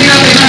Gracias.